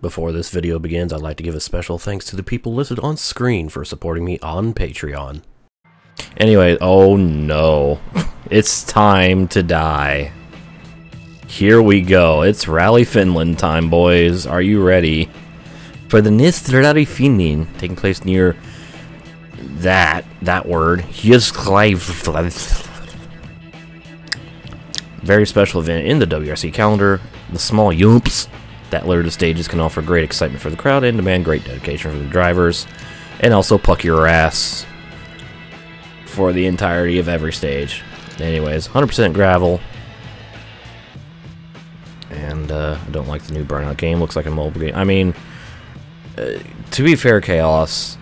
Before this video begins, I'd like to give a special thanks to the people listed on screen for supporting me on Patreon. Anyway, oh no. It's time to die. Here we go. It's Rally Finland time, boys. Are you ready? For the Neste Rally Finland, taking place near that, that word, very special event in the WRC calendar. The small yumps that litter the stages can offer great excitement for the crowd and demand great dedication from the drivers, and also puck your ass for the entirety of every stage. Anyways, 100% gravel. And uh, I don't like the new Burnout game. Looks like a mobile game. I mean, uh, to be fair, Chaos,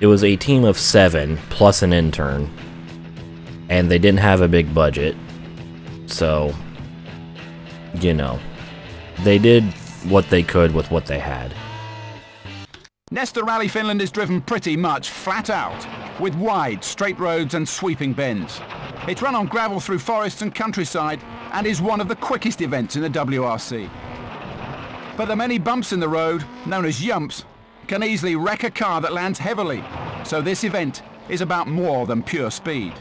it was a team of seven plus an intern, and they didn't have a big budget. So, you know, they did what they could with what they had. Neste Rally Finland is driven pretty much flat out, with wide, straight roads and sweeping bends. It's run on gravel through forests and countryside, and is one of the quickest events in the WRC. But the many bumps in the road, known as yumps, can easily wreck a car that lands heavily, so this event is about more than pure speed.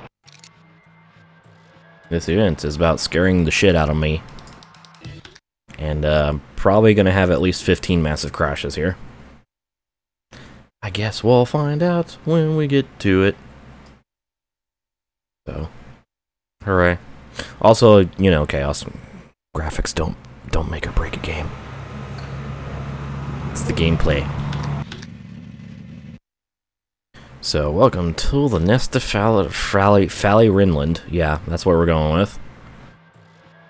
This event is about scaring the shit out of me. And uh, probably going to have at least 15 massive crashes here. I guess we'll find out when we get to it. So, hooray. Also, you know, Chaos, graphics don't, don't make or break a game. It's the gameplay. So, welcome to the Neste Fally, Fally, Fally Rinland. Yeah, that's what we're going with.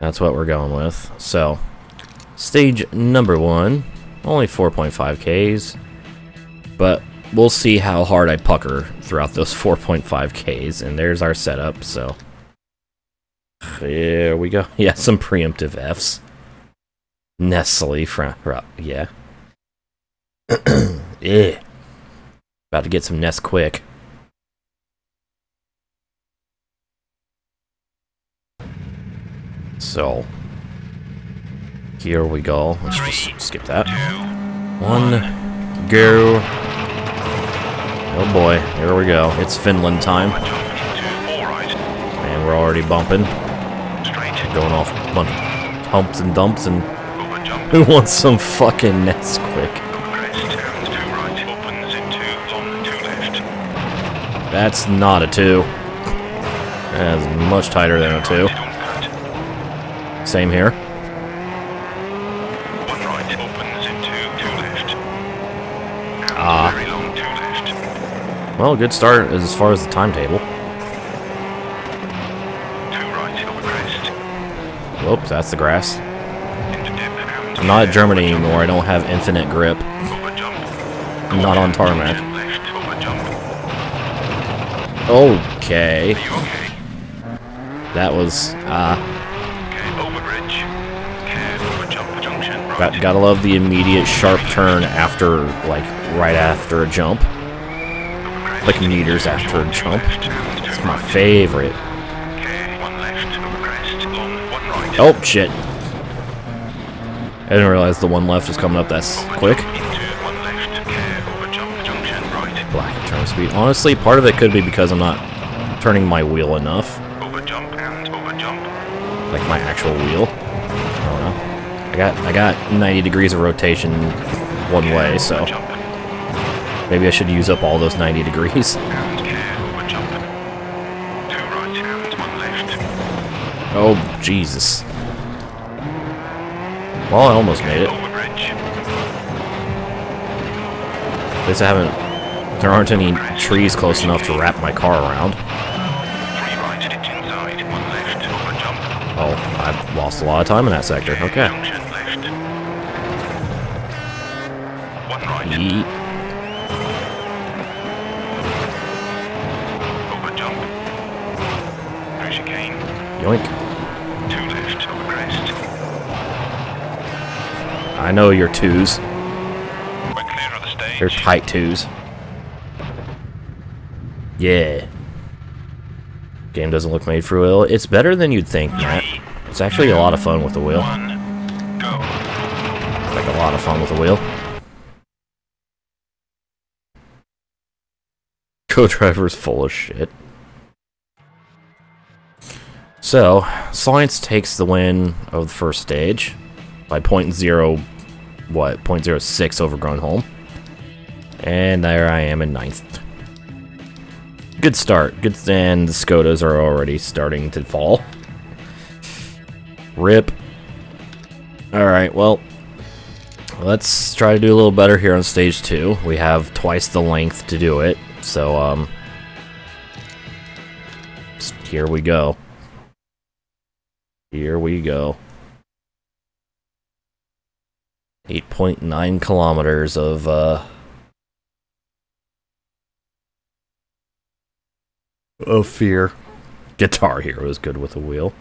That's what we're going with. So, stage number one. Only 4.5 Ks. But we'll see how hard I pucker throughout those 4.5 Ks. And there's our setup, so... There we go. Yeah, some preemptive Fs. Nestle, yeah. yeah. Eh. About to get some Nesquik. So, here we go. Let's just skip that. One, go. Oh boy, here we go. It's Finland time. And we're already bumping. Going off a bunch of humps and dumps and who wants some fucking nests quick? That's not a 2. That is much tighter than a 2. Same here. Well, good start as far as the timetable. Whoops, that's the grass. I'm not at Germany anymore. I don't have infinite grip. I'm not on tarmac. Okay. That was, ah. uh... Got, gotta love the immediate sharp turn after, like, right after a jump. Like meters after a jump. It's my favorite. Oh, shit. I didn't realize the one left was coming up that quick. Black turn speed. Honestly, part of it could be because I'm not turning my wheel enough. Like my actual wheel. I don't know. I got I got 90 degrees of rotation one way, so maybe I should use up all those 90 degrees. Oh, Jesus. Well, I almost made it. At least I haven't... There aren't any trees close enough to wrap my car around. Oh, I lost a lot of time in that sector. Okay. Yeet. Yoink. I know your twos. They're tight twos. Yeah. Game doesn't look made for wheel. It's better than you'd think, Matt. It's actually a lot of fun with the wheel. Like a lot of fun with the wheel. Co-driver's full of shit. So, Sainz takes the win of the first stage by point zero, what, point zero six over Grönholm. And there I am in ninth. Good start. Good, and the Skodas are already starting to fall. Rip. Alright, well, let's try to do a little better here on stage two. We have twice the length to do it, so, um, here we go. Here we go. 8.9 kilometers of, uh, of fear. Guitar Hero is good with a wheel.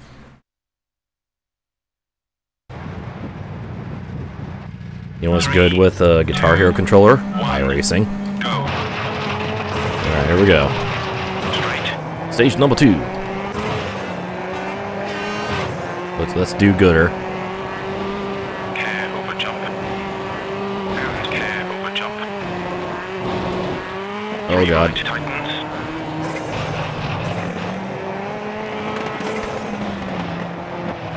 You know what's good with a Guitar Hero controller? iRacing. Alright, here we go. Stage number two. Let's let's do gooder. Care over jump. And care over jump. Oh god.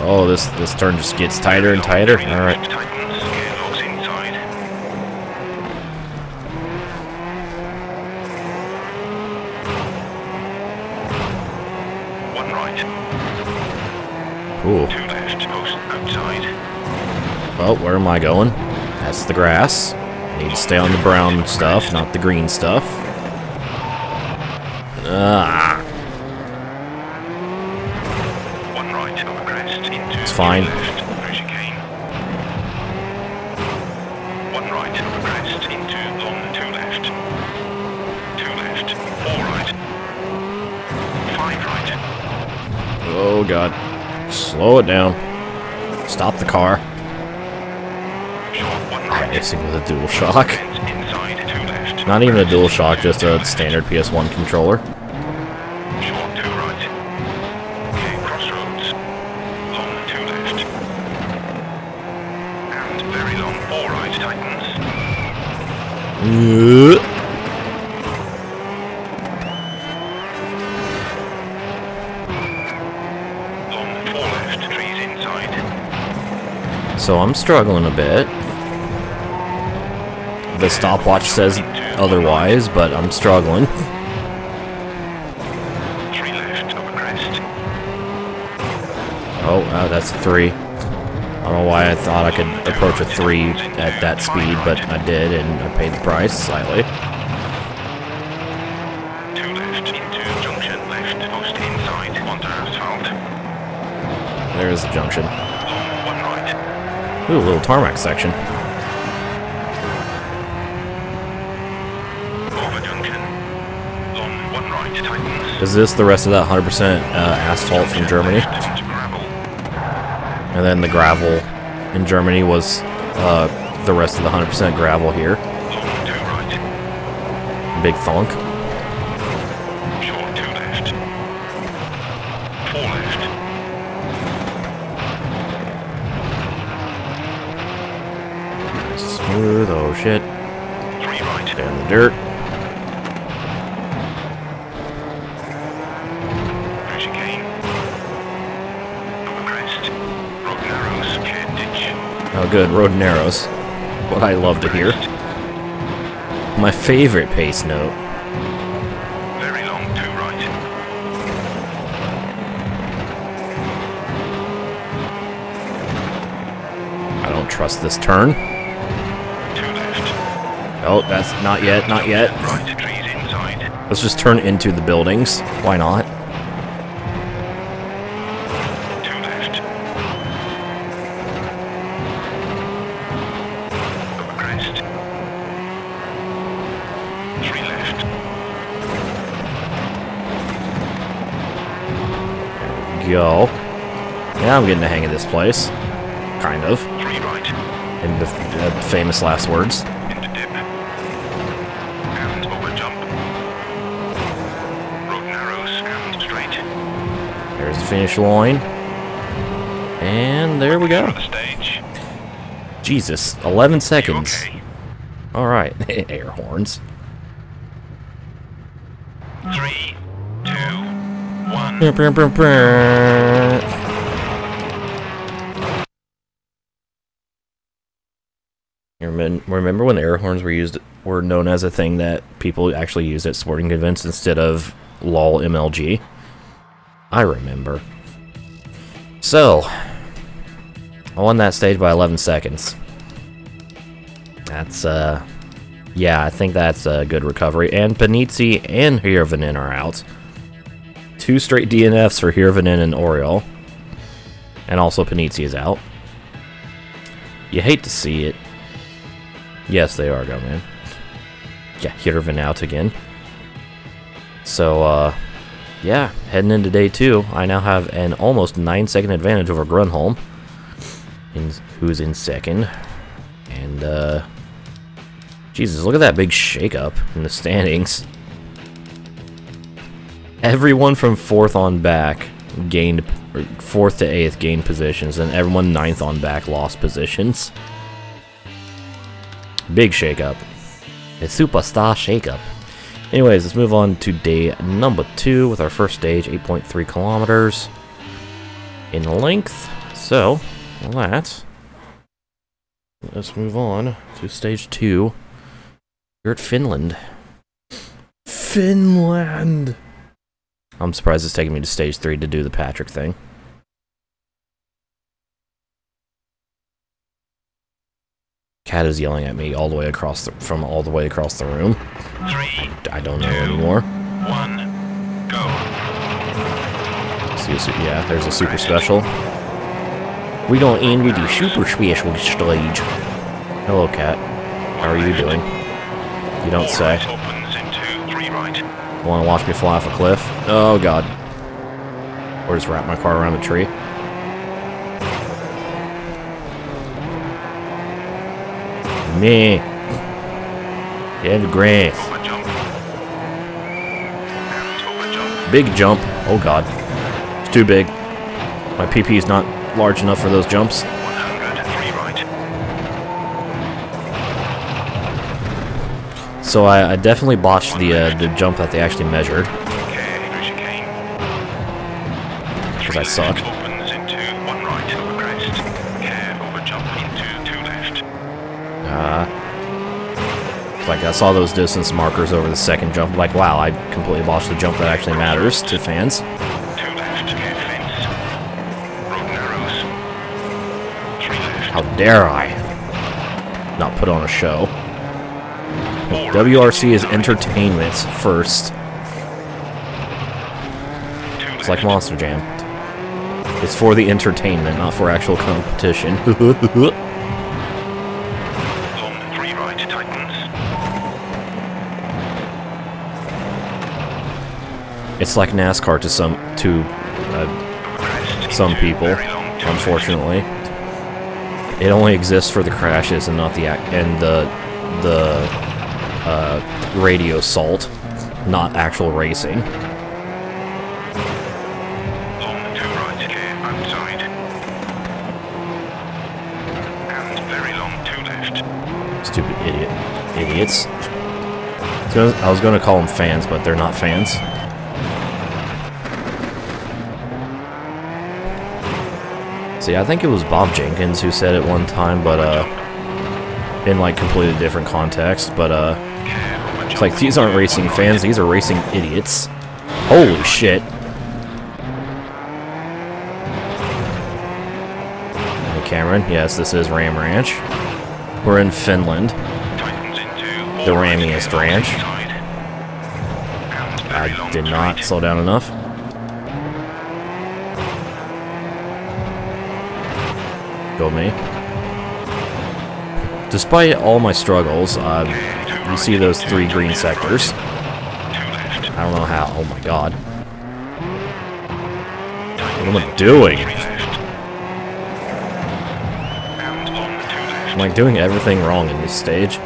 Oh, this this turn just gets tighter and tighter. All right. left tightens. Gearbox inside. One right. Ooh. Two left. Post outside. Well, where am I going? That's the grass. I need to stay on the brown stuff, not the green stuff. Ah, One right over crest into It's fine. left. One right over crest into long two left. Two left. Four right. Five right. oh god. Slow it down. Stop the car. Racing with a dual shock. Not even a dual shock, just a standard PS1 controller. Short two right. Okay, crossroads. Long two left. And very long four right, tightens. Long four left, trees inside. So I'm struggling a bit. The stopwatch says otherwise, but I'm struggling. Three left over crest. Oh, uh, that's a three. I don't know why I thought I could approach a three at that speed, but I did, and I paid the price slightly. There is into junction left, post inside onto asphalt. There's the junction. Long one right. Ooh, a little tarmac section. Over junction. Long one right, tightens. Is this the rest of that 100% uh, asphalt from Germany? Left into gravel. And then the gravel in Germany was uh, the rest of the 100% gravel here. Long two right. Big thunk. Short two left. Four left. Smooth, oh shit. Down the dirt. Through chicane. Over crest. Road narrows. Shared ditch. Oh good, road and arrows. What I love to hear. My favorite pace note. Very long two right. I don't trust this turn. Oh, that's not yet, not yet. Right. Trees inside. Let's just turn into the buildings. Why not? Two left. Over. Three left. Go. Yeah, I'm getting the hang of this place. Kind of. Three right. In the uh, famous last words. Into dip. And over jump. Road narrows and straight. There's the finish line. And there we go. The stage. Jesus, 11 seconds. okay? Alright, air horns. Three, two, one. Remember when air horns were used were known as a thing that people actually used at sporting events instead of lol MLG? I remember. So, I won that stage by 11 seconds. That's uh yeah, I think that's a good recovery. And Panizzi and Hirvonen are out. Two straight DNFs for Hirvonen and Auriol. And also Panizzi is out. You hate to see it. Yes, they are, go man. Yeah, Hirvonen out again. So, uh, yeah, heading into day two, I now have an almost 9 second advantage over Grönholm, in, who's in second. And, uh, Jesus, look at that big shakeup in the standings. Everyone from fourth on back gained, fourth to eighth gained positions, and everyone ninth on back lost positions. Big shakeup. A superstar shakeup. Anyways, let's move on to day number two with our first stage, 8.3 kilometers in length. So, that. Let's move on to stage two. You're at Finland. Finland! I'm surprised it's taking me to stage three to do the Patrick thing. Cat is yelling at me all the way across the, from all the way across the room. Three, I don't know anymore. one, go. See yeah, there's a super special. We don't end with the super special stage. Hello, cat. How are you doing? You don't say. Want to watch me fly off a cliff? Oh god. Or just wrap my car around a tree. Me. Yeah, the grass. Over jump. And over jump. Big jump. Oh god. It's too big. My PP is not large enough for those jumps. 100, three right. So I, I definitely botched the uh, the jump that they actually measured. Okay, through chicane. Because I suck. left opens into one right over crest. Care over jump into two left. Uh, like I saw those distance markers over the second jump. Like, wow, I completely lost the jump that actually matters to fans. Two left, care fence. Road narrows. Three left. How dare I not put on a show? WRC is entertainment first. It's like. Monster Jam. It's for the entertainment, not for actual competition. it's like NASCAR to some to uh, some people, unfortunately. It only exists for the crashes and not the and the the uh, radio salt, not actual racing. Stupid idiot, idiots. I was gonna- I was going to call them fans, but they're not fans. See, I think it was Bob Jenkins who said it one time, but uh, in like completely different context. But uh, It's like these aren't racing fans, these are racing idiots. Holy shit. Hey Cameron, yes, this is Ram Ranch. We're in Finland. The rammiest ranch. I did not slow down enough. Go me. Despite all my struggles, uh, you see those three green sectors. I don't know how. Oh my god. Tightens am I doing? I'm like doing everything wrong in this stage.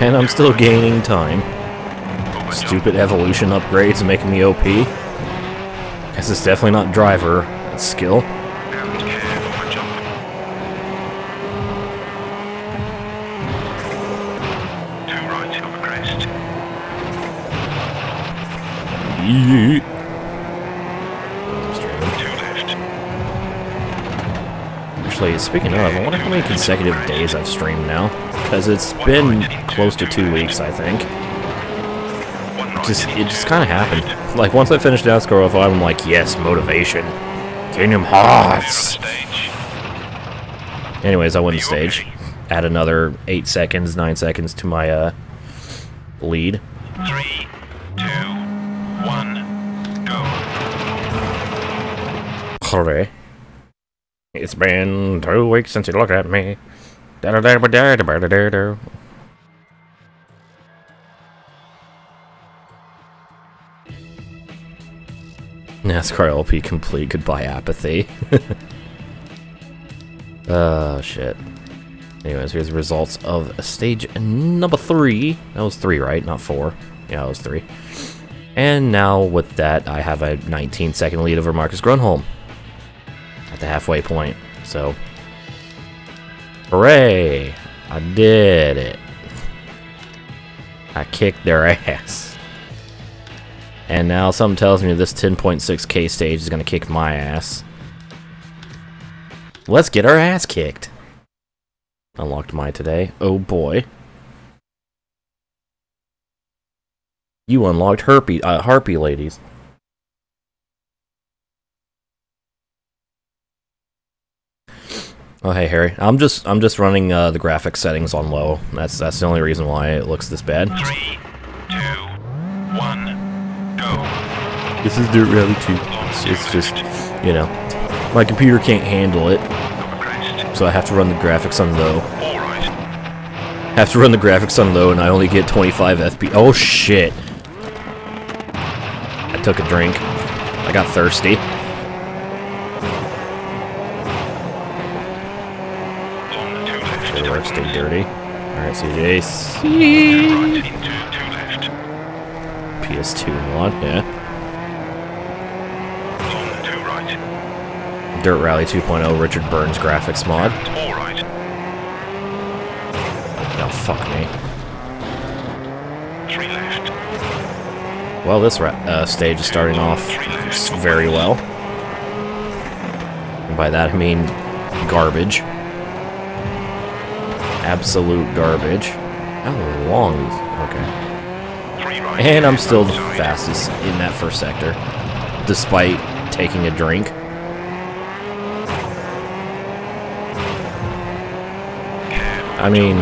And I'm still gaining time. Stupid evolution upgrades making me OP. Guess it's definitely not driver. Skill. Actually, speaking of, I wonder how many consecutive days I've streamed now. Because it's been close to two weeks, I think. Just it just kind of happened. Like once I finished Outscore 05, I'm like, yes, motivation. Kingdom Hearts. Anyways, I won the stage. Add another eight seconds, nine seconds to my uh lead. Three, two, one, go. Hooray. It's been two weeks since you looked at me. Da-da-da-ba-da-da-ba-da-da-da. NASCAR LP complete. Goodbye, apathy. Oh, shit. Anyways, here's the results of stage number three. That was three, right? Not four. Yeah, it was three. And now with that, I have a 19 second lead over Marcus Grönholm at the halfway point. So, hooray! I did it. I kicked their ass. And now something tells me this 10.6k stage is going to kick my ass. Let's get our ass kicked. Unlocked my today. Oh boy. You unlocked Harpy, uh, Harpy ladies. Oh hey Harry, I'm just I'm just running uh, the graphics settings on low. That's that's the only reason why it looks this bad. Three, two, one. This is Dirt Rally 2. It's, just, you know, my computer can't handle it, so I have to run the graphics on low. Have to run the graphics on low, and I only get 25 FP. Oh shit! I took a drink. I got thirsty. Dirty. Alright, two left. PS2 mod, yeah. Dirt Rally 2.0 Richard Burns graphics mod. Right. Oh, fuck me. Well, this uh, stage is starting off very well. And by that I mean garbage. Absolute garbage. How long is... Okay. And I'm still the fastest in that first sector. Despite taking a drink. I mean,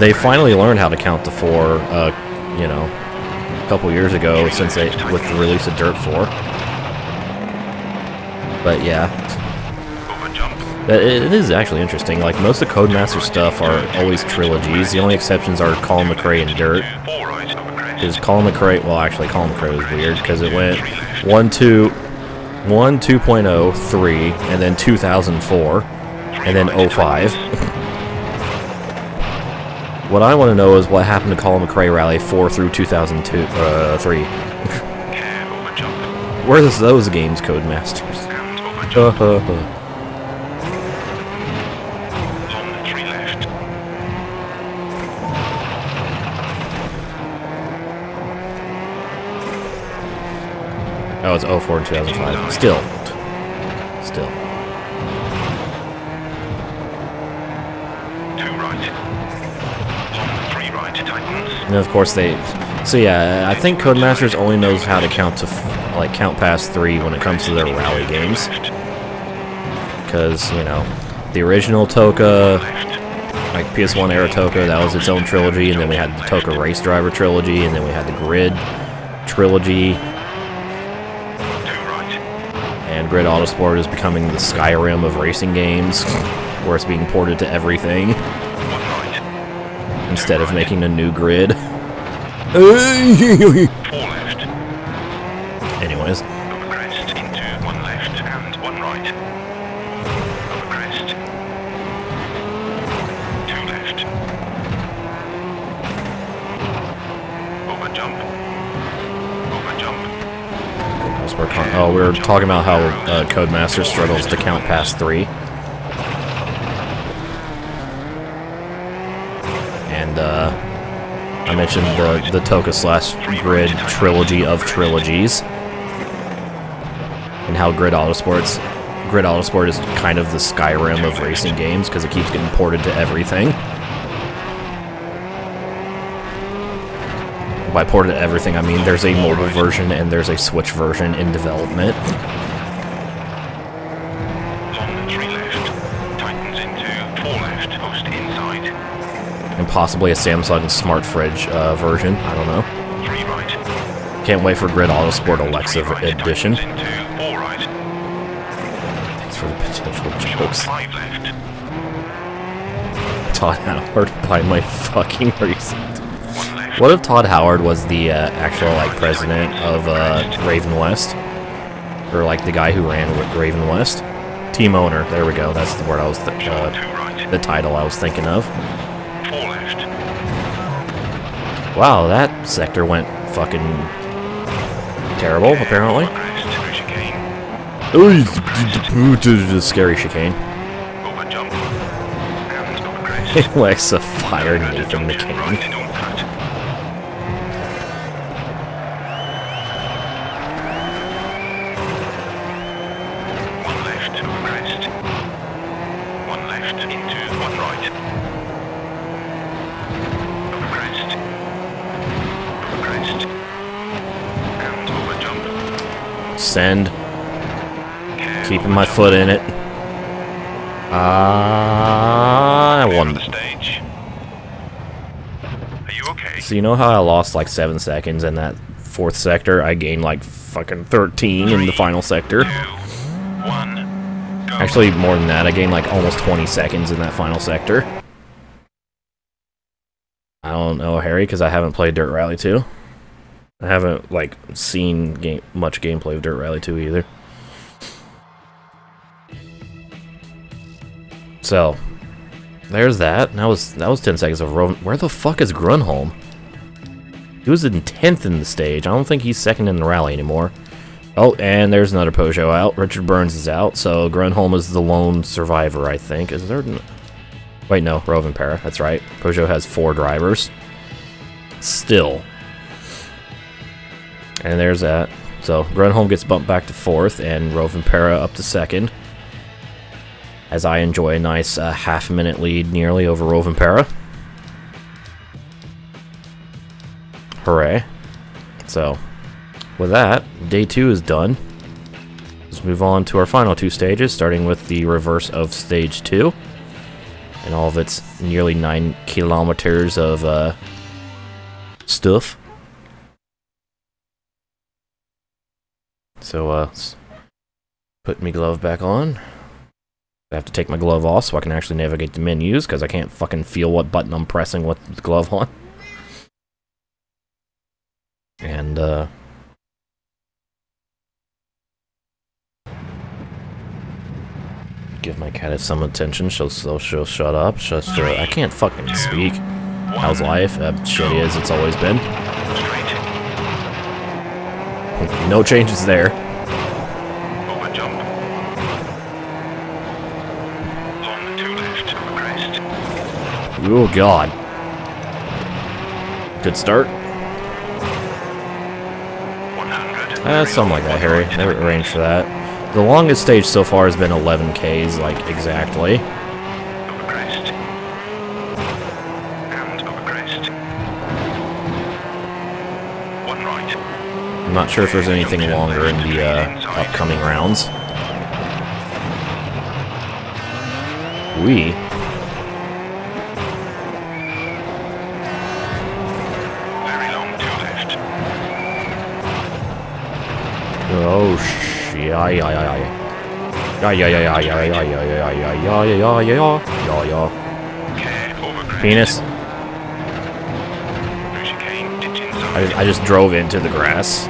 they finally learned how to count to four, uh, you know, a couple years ago since they, with the release of Dirt 4. But yeah, it is actually interesting. Like, most of Codemaster stuff are always trilogies. The only exceptions are Colin McRae and Dirt. All right. Over crest. Because Colin McRae, well, actually, Colin McRae was weird because it went 1, 2, 1, 2.0, 3, and then 2004, and then 05. what I want to know is what happened to Colin McRae Rally 4 through 2002, uh, 3. Care over jump. Where's those games, Codemasters? And over. Uh, Long three left. It's 04 and 2005. Still. Still. Two right. Three right tightens. And of course they. So yeah, I think Codemasters only knows how to count to f- like count past three when it comes to their rally games, because you know the original TOCA, like PS1 era TOCA, that was its own trilogy, and then we had the TOCA Race Driver trilogy, and then we had the Grid trilogy and Grid Autosport is becoming the Skyrim of racing games, where it's being ported to everything instead of making a new grid. Anyways. Oh, we're talking about how Codemaster struggles to count past three. And uh, I mentioned the the TOCA slash Grid trilogy of trilogies, and how Grid Autosports, Grid Autosport is kind of the Skyrim of racing games because it keeps getting ported to everything. By ported to everything, I mean there's a mobile version and there's a Switch version in development. Long three left. Tightens into inside. and possibly a Samsung Smart Fridge uh, version. I don't know. Three right. Can't wait for Grid Autosport Alexa right. edition. Tightens into right. Thanks for the potential jokes. five left. Todd Howard by my fucking reason. What if Todd Howard was the uh, actual like president of uh, Raven West, or like the guy who ran with Raven West? Team owner. There we go. That's the word I was. Uh the title I was thinking of. Wow, that sector went fucking terrible, apparently. Oh, the scary chicane. Alexa, fire Nathan McCain. Left into one right. Crest. Crest. And over jump. Send. Keeping my jump. foot in it. Ah, I won. the stage. Are you okay? So you know how I lost like seven seconds in that fourth sector? I gained like fucking 13 in the final sector. Two. Actually, more than that. I gained like almost 20 seconds in that final sector. I don't know, Harry, because I haven't played Dirt Rally 2. I haven't like seen game much gameplay of Dirt Rally 2 either. So, there's that. That was that was 10 seconds of Rovan. Where the fuck is Grönholm? He was in 10th in the stage. I don't think he's second in the rally anymore. Oh, and there's another Peugeot out. Richard Burns is out, so Grönholm is the lone survivor, I think. Is there... Wait, no, Rovanperä. That's right. Peugeot has four drivers. Still. And there's that. So Grönholm gets bumped back to fourth, and Rovanperä up to second. As I enjoy a nice uh, half minute lead nearly over Rovanperä. Hooray. So, with that, day two is done. Let's move on to our final two stages, starting with the reverse of stage two. And all of its nearly nine kilometers of uh, stuff. So, uh, put me glove back on. I have to take my glove off so I can actually navigate the menus because I can't fucking feel what button I'm pressing with the glove on. And, uh, give my cat some attention. She'll, she'll, she'll shut up. She'll, I can't fucking speak. How's life? Uh, shitty as it's always been. No changes there. Oh god. Good start. 100. Uh, something like that, Harry. Never arranged for that. The longest stage so far has been 11 Ks, like exactly. Over crest. And over crest. One right. I'm not sure if there's anything longer in the uh, upcoming rounds. We. Very yeah, yeah. Yeah, yeah, yeah, yeah, yeah, yeah, yeah, yeah, yeah, yeah, yeah, yeah, yeah, yeah, yeah. Care over. Penis. I just, I just drove into the grass.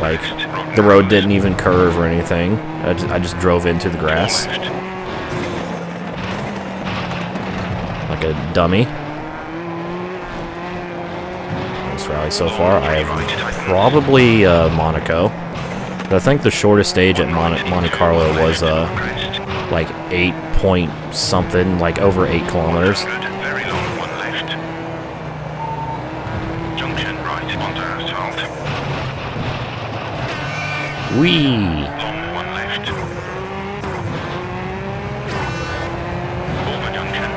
Like, the road didn't even curve or anything. I just, I just drove into the grass like a dummy. This rally so far, I have probably uh, Monaco. I think the shortest stage at Mon Monte Carlo was uh like eight point something, like over eight kilometers. Good. Very long, one left. Junction right onto asphalt. Wee. Long, one left. Over junction.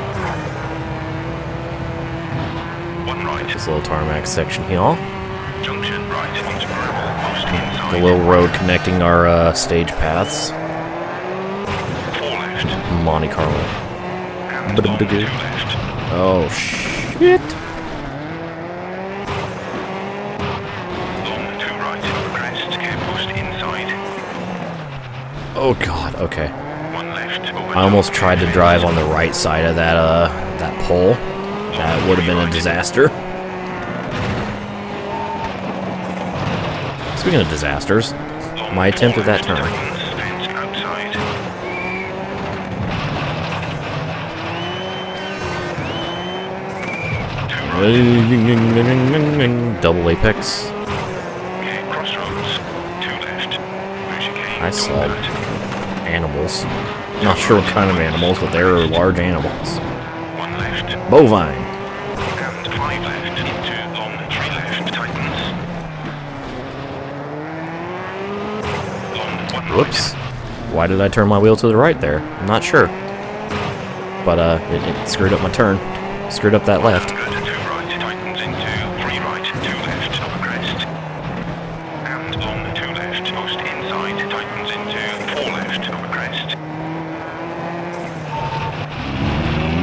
One right. This little tarmac section here. Junction right onto gravel. Post The little road connecting our uh, stage paths. Monte Carlo. Oh shit. Oh god. Okay. I almost tried to drive on the right side of that uh that pole. That would have been a disaster. Speaking of disasters, my attempt at that turn. Double apex. I saw animals. Not sure what kind of animals, but they're large animals. Bovine. And five left. Into long. Three left. Tightens. Long. One Whoops. Why did I turn my wheel to the right there? I'm not sure. But uh, it, it screwed up my turn. Screwed up that left. Good. Two right. Tightens into three right. Two left. Over crest. And long. Two left. Post inside. Tightens into four left. Over crest.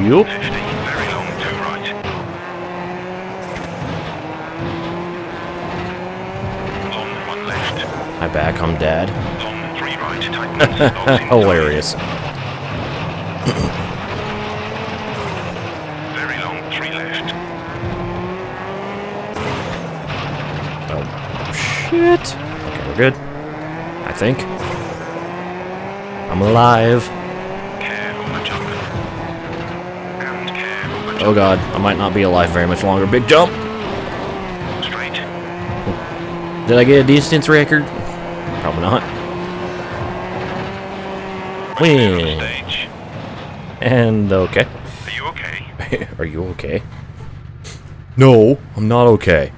Yup. 50. Very long. Two right. Long. One left. My back, I'm dead. Hilarious. Very long. Three left. Oh, shit. Okay, we're good. I think. I'm alive. Care over jump. And care over jump. Oh god, I might not be alive very much longer. Big jump! Straight. Did I get a distance record? Probably not. Clear Win. stage. And okay. Are you okay? Are you okay? No, I'm not okay.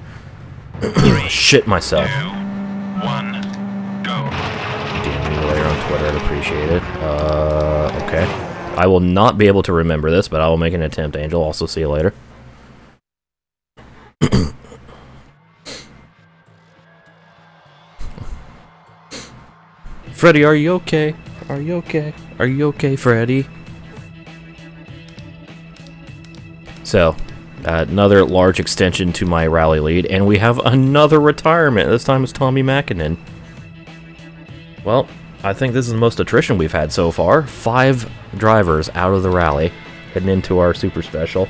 Shit myself. Two. One. Go. DM me later on Twitter, I'd appreciate it. Uh, okay. I will not be able to remember this, but I will make an attempt, Angel. Also, see you later. Freddy, are you okay? Are you okay? Are you okay, Freddy? So, uh, another large extension to my rally lead, and we have another retirement. This time it's Tommi Mäkinen. Well, I think this is the most attrition we've had so far. Five drivers out of the rally, heading into our super special.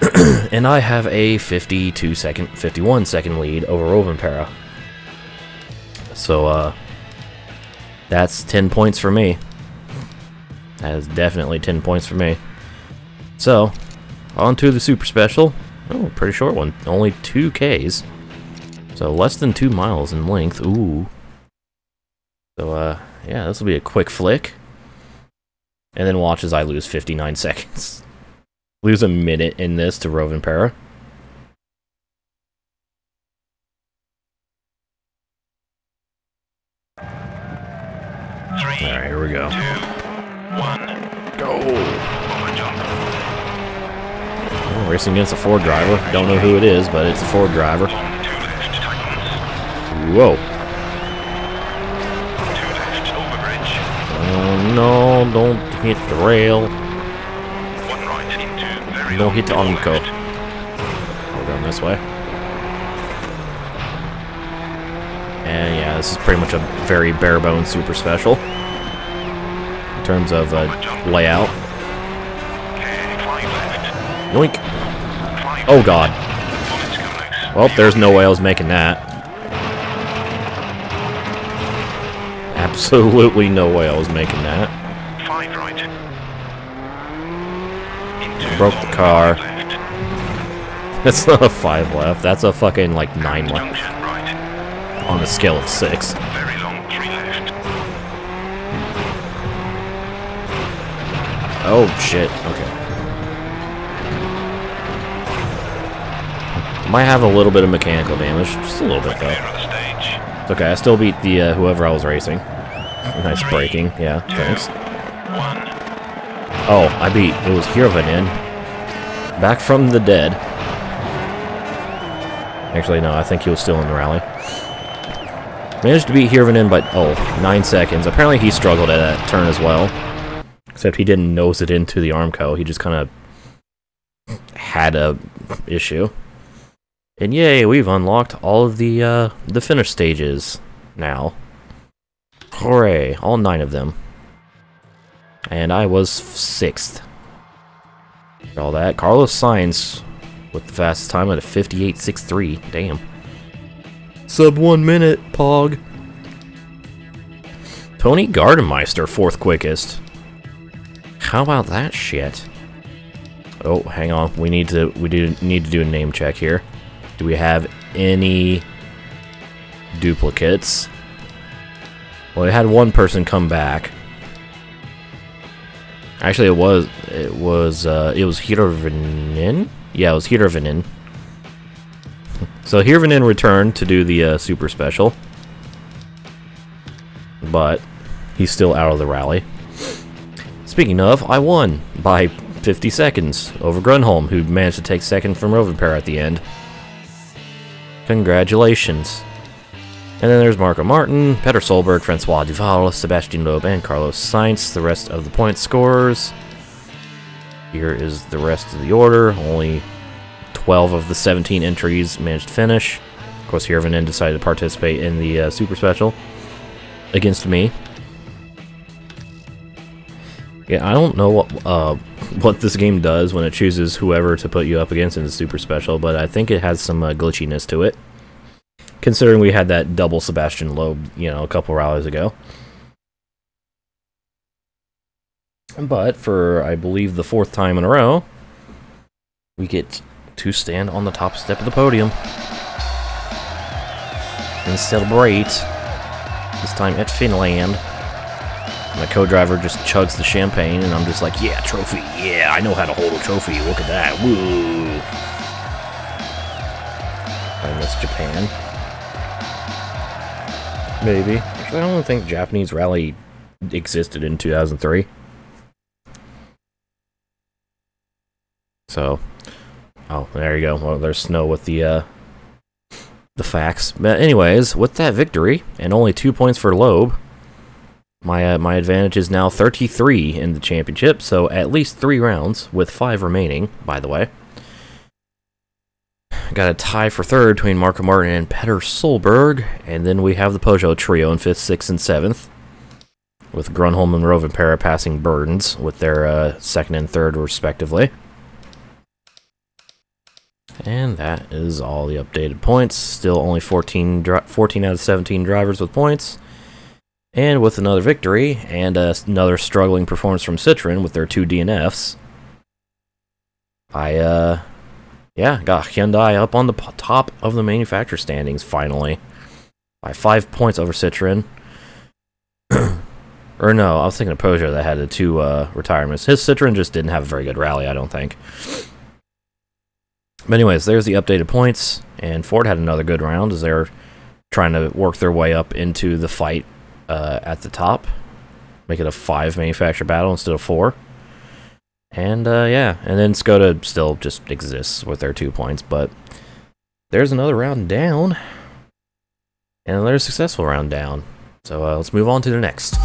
and I have a 52 second, 51 second lead over Rovanperä. So, uh, that's 10 points for me. That is definitely 10 points for me. So, on to the super special. Oh, pretty short one. Only 2 Ks. So, less than 2 miles in length. Ooh. So, uh, yeah, this will be a quick flick. And then watch as I lose 59 seconds. Lose a minute in this to Rovanperä. We go. Two. One. Go! Racing against a Ford driver. Don't know who it is, but it's a Ford driver. Whoa. Oh, no, don't hit the rail. Don't hit the left. We're going this way. And yeah, this is pretty much a very bare bones super special terms of uh, layout. Yoink. Oh god. Well, there's no way I was making that. Absolutely no way I was making that. Broke the car. That's not a 5 left, that's a fucking like 9 left. On a scale of 6. Oh shit. Okay. Might have a little bit of mechanical damage, just a little bit though. It's okay. I still beat the uh, whoever I was racing. Nice braking. Yeah, thanks. Oh, I beat. It was Hirvonen. Back from the dead. Actually, no, I think he was still in the rally. Managed to beat Hirvonen by, oh, nine seconds. Apparently he struggled at that turn as well. Except he didn't nose it into the arm Armco. He just kind of had a issue. And yay, we've unlocked all of the, uh, the Finnish stages now. Hooray, all nine of them. And I was sixth. All that. Carlos Sainz with the fastest time at a 58.63. Damn. Sub one minute, Pog. Toni Gardemeister, fourth quickest. How about that shit? Oh, hang on. We need to we do need to do a name check here. Do we have any duplicates? Well, we had one person come back. Actually, it was it was uh, it was Hirvonen. Yeah, it was Hirvonen. So Hirvonen returned to do the uh, super special, but he's still out of the rally. Speaking of, I won by 50 seconds over Grönholm, who managed to take second from Rovanperä at the end. Congratulations. And then there's Markko Märtin, Petter Solberg, Francois Duval, Sebastian Loeb, and Carlos Sainz, the rest of the point scorers. Here is the rest of the order. Only 12 of the 17 entries managed to finish. Of course, Hirvonen decided to participate in the uh, Super Special against me. Yeah, I don't know what uh, what this game does when it chooses whoever to put you up against in Super Special, but I think it has some uh, glitchiness to it considering we had that double Sebastian Loeb, you know, a couple rallies ago. But for, I believe, the fourth time in a row, we get to stand on the top step of the podium and celebrate. This time at Finland. My co-driver just chugs the champagne, and I'm just like, yeah, trophy, yeah, I know how to hold a trophy, look at that, woo! I miss Japan. Maybe. Actually, I don't think Japanese Rally existed in 2003. So, oh, there you go. Well, there's snow with the uh, the facts. But anyways, with that victory and only two points for Loeb, my uh, my advantage is now 33 in the championship. So at least three rounds with five remaining. By the way. Got a tie for third between Markko Märtin and Petter Solberg. And then we have the Peugeot trio in fifth, sixth, and seventh. With Grönholm and Rovanperä passing Burdens with their uh, second and third, respectively. And that is all the updated points. Still only 14, 14 out of 17 drivers with points. And with another victory and uh, another struggling performance from Citroen with their two DNFs, I uh, yeah, got Hyundai up on the top of the manufacturer standings finally by five points over Citroen. or no, I was thinking of Peugeot that had the two uh, retirements. His Citroen just didn't have a very good rally, I don't think. But anyways, there's the updated points, and Ford had another good round as they're trying to work their way up into the fight uh, at the top, make it a five manufacturer battle instead of four. And uh, yeah, and then Skoda still just exists with their two points, but there's another round down, and another successful round down. So uh, let's move on to the next.